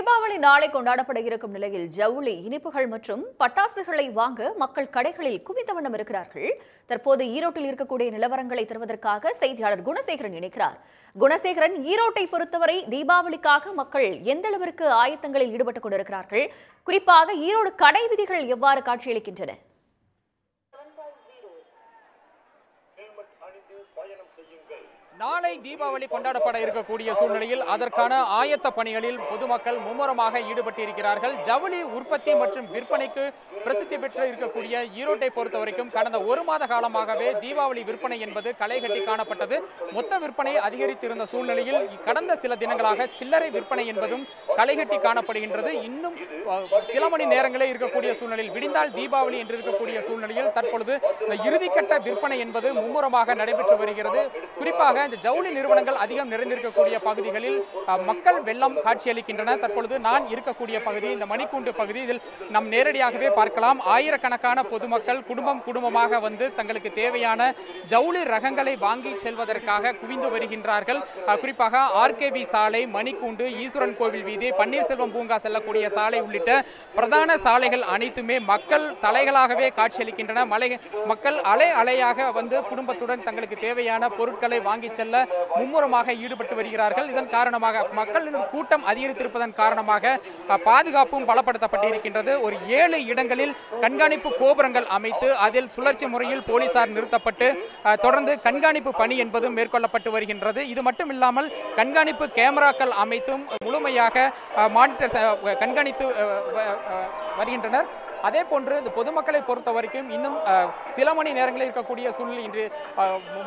தீபாவளி நாளை கொண்டாடப்பட இருக்கும் நிலையில் ஜவுளி இனிப்புகள் மற்றும் பட்டாசுகளை வாங்க மக்கள் கடைகளில் குவித்த வண்ணம் இருக்கிறார்கள். தற்போது ஈரோட்டில் இருக்கக்கூடிய நிலவரங்களை தருவதற்காக செய்தியாளர் குணசேகரன் இணைக்கிறார். குணசேகரன் ஈரோட்டை பொறுத்தவரை தீபாவளிக்காக மக்கள் எந்த அளவிற்கு ஆயத்தங்களில் ஈடுபட்டுக் கொண்டிருக்கிறார்கள்? குறிப்பாக ஈரோடு கடை விதிகள் எவ்வாறு காட்சியளிக்கின்றன? நாளை தீபாவளி கொண்டாடப்பட இருக்கக்கூடிய சூழ்நிலையில் அதற்கான ஆயத்த பணிகளில் பொதுமக்கள் மும்முரமாக ஈடுபட்டு இருக்கிறார்கள் ஜவுளி உற்பத்தி மற்றும் விற்பனைக்கு பிரசித்தி பெற்று இருக்கக்கூடிய ஈரோட்டை பொறுத்த வரைக்கும் கடந்த ஒரு மாத காலமாகவே தீபாவளி விற்பனை என்பது களைகட்டி காணப்பட்டது. மொத்த விற்பனை அதிகரித்திருந்த சூழ்நிலையில் கடந்த சில தினங்களாக சில்லறை விற்பனை என்பதும் களைகட்டி காணப்படுகின்றது. இன்னும் சில மணி நேரங்களே இருக்கக்கூடிய சூழ்நிலையில் விடிந்தால் தீபாவளி என்று இருக்கக்கூடிய சூழ்நிலையில் தற்பொழுது இந்த இறுதிக்கட்ட விற்பனை என்பது மும்முரமாக நடைபெற்று வருகிறது. குறிப்பாக இந்த ஜவுளி நிறுவனங்கள் அதிகம் நிறைந்திருக்கக்கூடிய பகுதிகளில் மக்கள் வெள்ளம் காட்சியளிக்கின்றன. தற்பொழுது நான் இருக்கக்கூடிய பகுதி இந்த மணிக்கூண்டு பகுதி இதில் நம் நேரடியாகவே பார்க்கலாம். ஆயிரக்கணக்கான பொதுமக்கள் குடும்பம் குடும்பமாக வந்து தங்களுக்கு தேவையான ஜவுளி ரகங்களை வாங்கி செல்வதற்காக குவிந்து வருகின்றார்கள். குறிப்பாக ஆர்கேவி சாலை மணிக்கூண்டு ஈஸ்வரன் கோவில் வீதி பன்னீர்செல்வம் பூங்கா செல்லக்கூடிய சாலை உள்ளிட்ட பிரதான சாலைகள் அனைத்துமே மக்கள் தலைகளாகவே காட்சியளிக்கின்றன. மலை மக்கள் அலை அலையாக வந்து குடும்பத்துடன் தங்களுக்கு தேவையான பொருட்களை வாங்கி செல்ல மும்முரமாக ஈடுபட்டு வருகிறார்கள். இதன் காரணமாக மக்களின் கூட்டம் அதிகரித்திருப்பதன் காரணமாக பாதுகாப்பும் பலப்படுத்தப்பட்டிருக்கின்றது. ஒரு ஏழு இடங்களில் கண்காணிப்பு கோபுரங்கள் அமைத்து அதில் சுழற்சி முறையில் போலீசார் நிறுத்தப்பட்டு தொடர்ந்து கண்காணிப்பு பணி என்பதும் மேற்கொள்ளப்பட்டு வருகின்றது. இது மட்டும் இல்லாமல் கண்காணிப்பு கேமராக்கள் அமைத்தும் முழுமையாக மானிட்டர் கண்காணித்து வருகின்றனர். அதே போன்று இந்த பொதுமக்களை பொறுத்த வரைக்கும் இன்னும் சில மணி நேரங்களில் இருக்கக்கூடிய சூழ்நிலை இன்று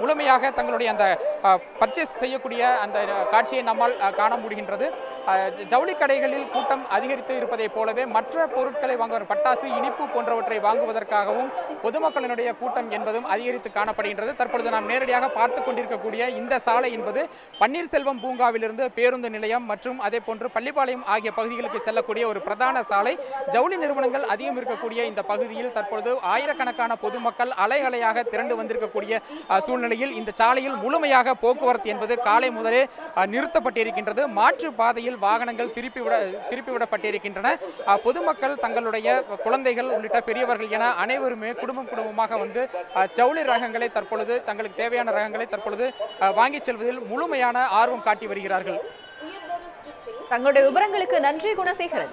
முழுமையாக தங்களுடைய அந்த பர்ச்சேஸ் செய்யக்கூடிய அந்த காட்சியை நம்மால் காண முடிகின்றது. ஜவுளி கடைகளில் கூட்டம் அதிகரித்து இருப்பதைப் போலவே மற்ற பொருட்களை வாங்குவதற்கு பட்டாசு இனிப்பு போன்றவற்றை வாங்குவதற்காகவும் பொதுமக்களினுடைய கூட்டம் என்பதும் அதிகரித்து காணப்படுகின்றது. தற்பொழுது நாம் நேரடியாக பார்த்து கொண்டிருக்கக்கூடிய இந்த சாலை என்பது பன்னீர்செல்வம் பூங்காவிலிருந்து பேருந்து நிலையம் மற்றும் அதே போன்று பள்ளிப்பாளையம் ஆகிய பகுதிகளுக்கு செல்லக்கூடிய ஒரு பிரதான சாலை. ஜவுளி நிறுவனங்கள் அதிகம் இருக்கக்கூடிய இந்த பகுதியில் தற்பொழுது ஆயிரக்கணக்கான பொதுமக்கள் அலை அலையாக திரண்டு வந்திருக்கக்கூடிய சூழ்நிலையில் இந்த சாலையில் முழுமையாக போக்குவரத்து என்பது காலை முதலே நிறுத்தப்பட்டிருக்கின்றது. மாற்று பாதையில் வாகனங்கள் திருப்பிவிட திருப்பிவிடப்பட்டிருக்கின்றன. பொதுமக்கள் தங்களுடைய குழந்தைகள் உள்ளிட்ட பெரியவர்கள் என அனைவருமே குடும்பம் குடும்பமாக வந்து ஜவுளி ரகங்களை தற்பொழுது தங்களுக்கு தேவையான ரகங்களை தற்பொழுது அஹ், வாங்கிச் செல்வதில் முழுமையான ஆர்வம் காட்டி வருகிறார்கள். தங்களுடைய விவரங்களுக்கு நன்றி குணசேகரன்.